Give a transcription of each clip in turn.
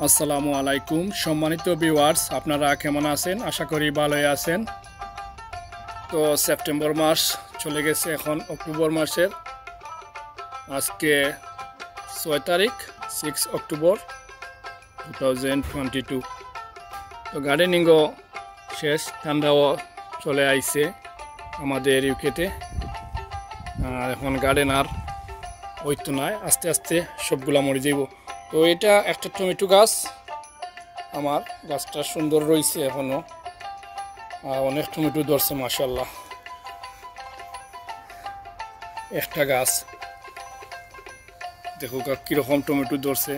আসসালামু আলাইকুম। সম্মানিত ভিউয়ার্স, আপনারা কেমন আছেন? আশা করি ভালোই আছেন। তো সেপ্টেম্বর মাস চলে গেছে এখন, অক্টোবর মাসের। আজকে ছয় তারিখ six October two thousand twenty two তো গার্ডেনিংও শেষ, ঠান্ডাও চলে আইছে আমাদের ইউকেতে আর এখন গার্ডেন আর ওই তো নয় আস্তে আস্তে সবগুলা মরে যাইব। তো এটা একটা টমেটো গাছ। আমার গাছটা সুন্দর রয়েছে এখনও। আর অনেক টমেটো ধরছে মাসাল্লাহ একটা গাছ। দেখো কীরকম টমেটো ধরছে।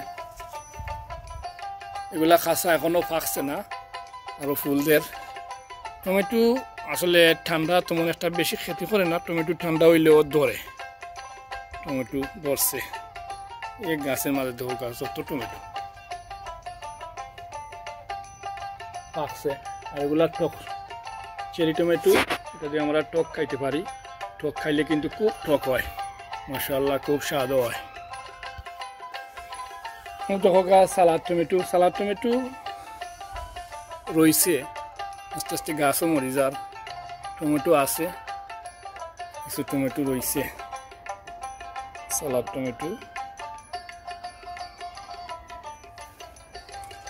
এগুলা খাসা এখনও ফাঁকছে না আরও ফুলদের। টমেটো আসলে ঠান্ডা তেমন একটা বেশি ক্ষতি করে না, টমেটো ঠান্ডা হইলেও ধরে। টমেটো ধরছে। এই গাছের মাঝে দেখো গাছ যত টমেটো। পাকছে আর এগুলা টক, চেরি টমেটো, এটা দিয়ে আমরা টক খাইতে পারি। টক খাইলে কিন্তু খুব টক হয় মশাল্লা খুব স্বাদও হয়। দেখো গাছ, সালাদ টমেটো সালাদ টমেটো রয়েছে, আস্তে আস্তে গাছও মরি যার, টমেটো আছে, কিছু টমেটো রয়েছে, সালাদ টমেটো।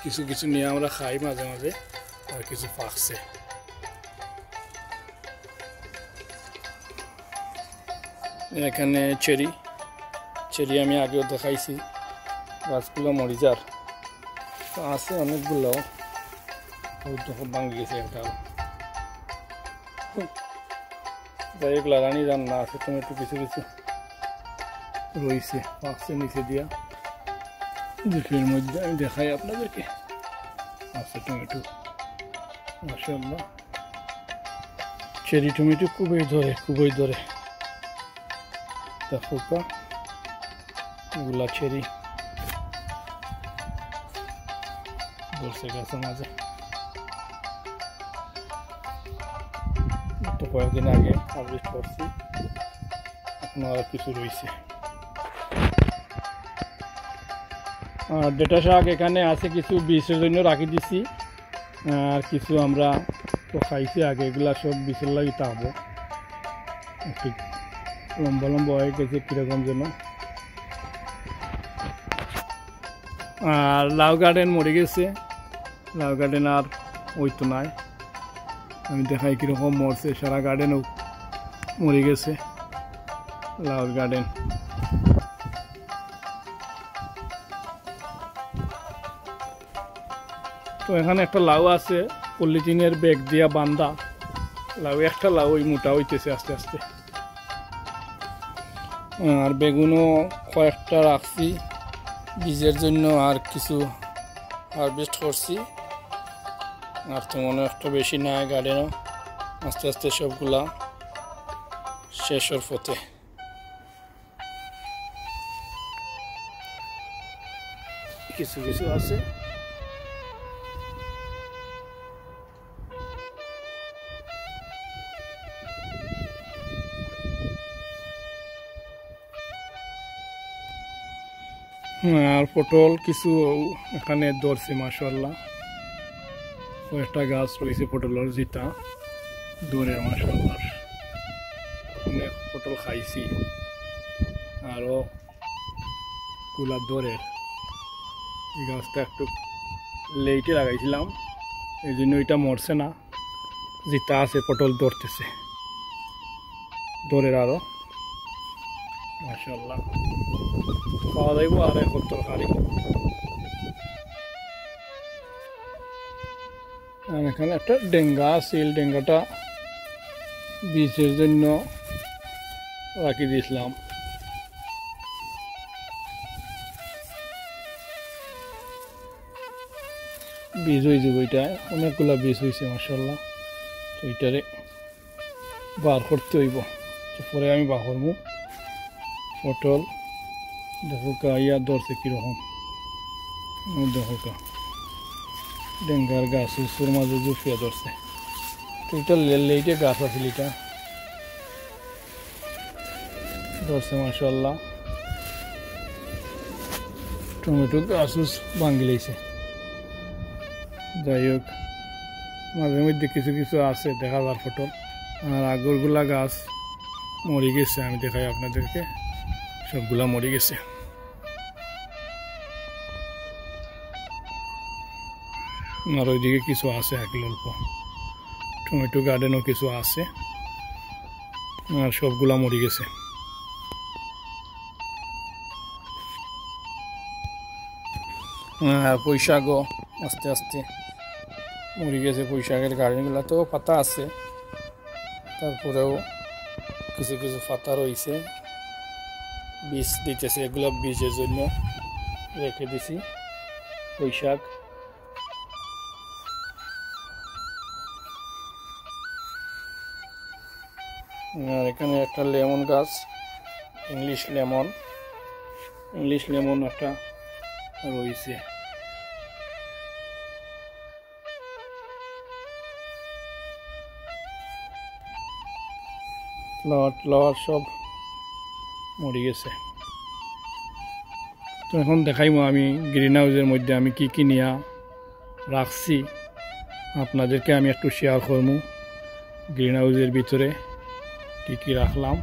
কিছু কিছু নিয়ে আমরা খাই মাঝে মাঝে, আর কিছু পাকছে এখানে চেরি। চেরি আমি আগেও দেখাইছি, গাছগুলো মরি যার। তো আছে অনেকগুলো। যখন গেছে একটা। যাই হোক লাগানি যান না আছে টমেটো কিছু কিছু রয়েছে পাকছে নিচে দিয়া। জিপের মধ্যে আমি দেখাই আপনাদেরকে। আছে টমেটো। মাসাল্লাহ চেরি টমেটো খুবই ধরে খুবই ধরে। দেখো এগুলা চেরি। ধরছে গাছের মাঝে। তো কয়েকদিন আগে করছি। এখনও কিছু রয়েছে। ডেটা শাক এখানে আছে কিছু বিষের জন্য রাখি দিছি। আর কিছু আমরা তো খাইছি আগে, এগুলা সব বিষের লাগি তাবো একটু লম্বা লম্বা হয়ে গেছে কীরকম যেন। আর লাউ গার্ডেন মরে গেছে। লাউ গার্ডেন আর ওই তো নাই। আমি দেখাই কীরকম মরছে, সারা গার্ডেনও মরে গেছে। লাউ গার্ডেন। তো এখানে একটা লাউ আছে, পলিথিনের ব্যাগ দিয়া বান্দা লাউ, একটা লাউ ওই মোটা হইতেছে আস্তে আস্তে। আর বেগুনও কয়েকটা রাখছি। বীজের জন্য আর কিছু হারভেস্ট করছি। আর তো মনে একটা বেশি নাই গার্ডেনও আস্তে আস্তে সবগুলা শেষ হওয়ার পথে। কিছু কিছু আছে। আর পটল কিছু এখানে ধরছে মাসাল্লাহ কয়েকটা গাছ রয়েছে পটলের যেটা। দূরের মাসাল্লাহ অনেক পটল খাইছি। আরও কুলা দরের এই গাছটা একটু লেটে লাগাইছিলাম। এই জন্য এটা মরছে না। যেটা আছে, পটল ধরতেছে। দরের আরও মাসাল্লাহ পাওয়া যাইব আর এক তরকারি আর এখানে একটা ডেঙ্গা সিল ডেঙ্গাটা বীজের জন্য রাখি দিয়েছিলাম বীজ হয়ে যাব অনেকগুলা বীজ হয়েছে মাসাল্লাহ তো এটারে বার করতে হইব পরে আমি করব পটল দেখো কা ইয়া ধরছে কীরকম দেখো কা ডেঙ্গার গাছ উঁচুর মাঝে জুফিয়া ধরছে তো এটা লেইটে গাছ আছিল এটা ধরছে মাসাল্লাহ টমেটো গাছ ভাঙ্গি লাইছে যাই হোক মাঝে মধ্যে কিছু কিছু আছে দেখা যার ফটো আর আগরগুলা গাছ মরে গেছে আমি দেখাই আপনাদেরকে সবগুলা মরে গেছে আর ওইদিকে কিছু আছে, এক অল্প টমেটো গার্ডেনও কিছু আছে। আর সবগুলা মরে গেছে। আর পৈশাকও আস্তে আস্তে মরে গেছে। পৈশাকের গার্ডেনগুলো তো পাতা আছে। তারপরেও কিছু কিছু পাতা রয়েছে। বীজ দিতেছে, এগুলো বীজের জন্য রেখে দিছি। পৈশাক আর এখানে একটা লেমন গাছ, ইংলিশ লেমন। ইংলিশ লেমন একটা রয়েছে। সব মরে গেছে। তো এখন দেখাইমো আমি গ্রিন হাউসের মধ্যে আমি কি কি নিয়া রাখছি। আপনাদেরকে আমি একটু শেয়ার করব। গ্রিন হাউসের ভিতরে কি কি রাখলাম?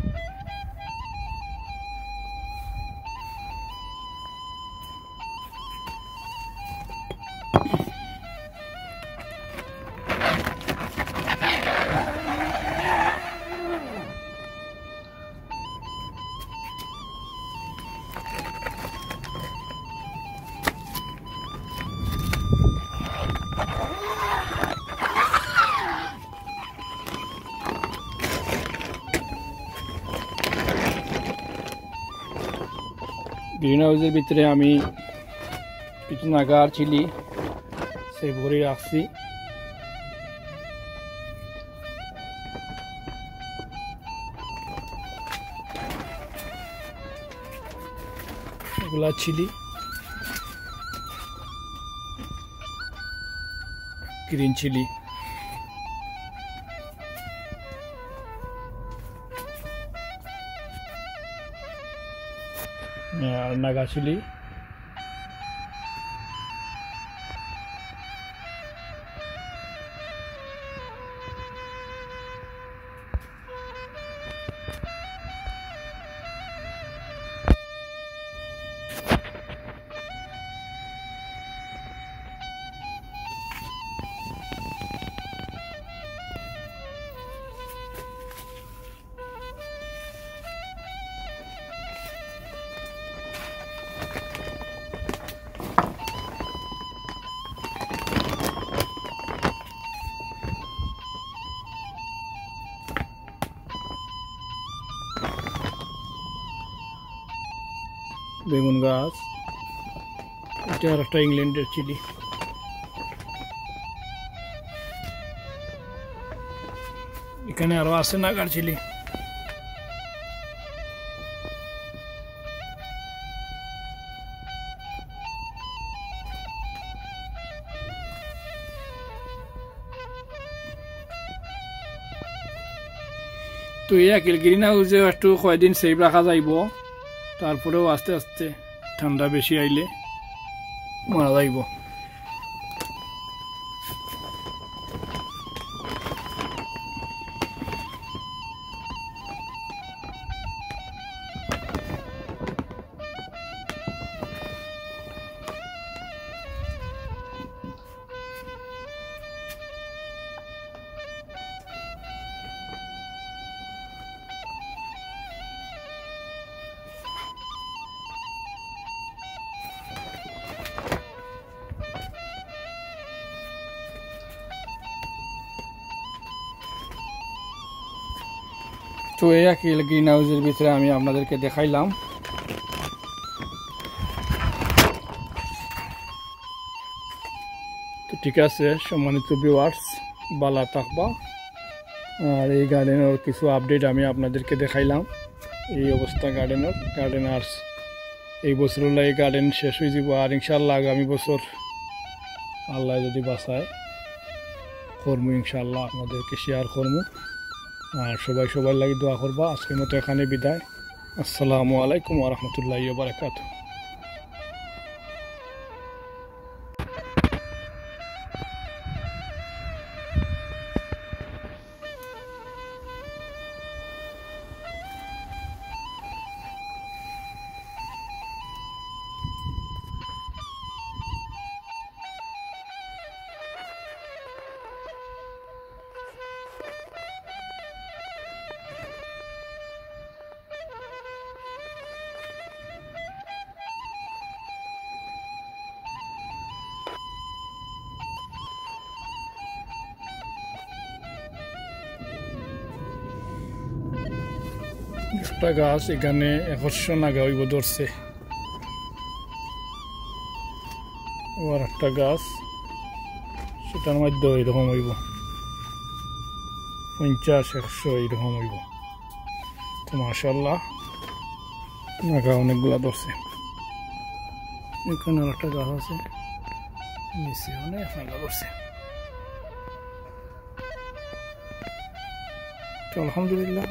গ্রিন হাউসের ভিতরে আমি কিছু নাগার চিলি সে ভরে রাখছি। এগুলা চিলি। Green chilli. আর বেগুন গাছ, এটা আর একটা ইংল্যান্ডের চিলি। এখানে আরও আছে নাগার চিলি। তো এই আকিল গ্রিন হাউসে একটু কয়দিন সেভ রাখা যাইব। তারপরেও আস্তে আস্তে ঠান্ডা বেশি আইলে মারা যাইব। তো এই কি গ্রিন হাউসের ভিতরে আমি আপনাদেরকে দেখাইলাম। তো ঠিক আছে, সম্মানিত ভিউয়ার্স বালা থাকবা আর এই গার্ডেনের কিছু আপডেট আমি আপনাদেরকে দেখাইলাম। এই অবস্থা গার্ডেনের গার্ডেনার্স এই বছর হলে এই গার্ডেন শেষ হয়ে যাব। আর ইনশাল্লাহ আগামী বছর আল্লাহ যদি বাঁচায় করব ইনশাল্লাহ আপনাদেরকে শেয়ার করব আর সবাই সবাই লাগে দোয়া করবা। আজকের মতো এখানে বিদায়। আসসালামু আলাইকুম ওরহমতুল্লাহ বারাকাতু একটা গাছ এখানে একশো নাগা হইব ধরছে। আবার একটা গাছ, সেটার মধ্যে এরকম হইব। পঞ্চাশ, একশো এইরকম হইব। তো মাসাল্লাহ নাগা অনেকগুলা ধরছে। এখানে একটা গাছ আছে, নিচে অনেক নাগা ধরছে। তো আলহামদুলিল্লাহ।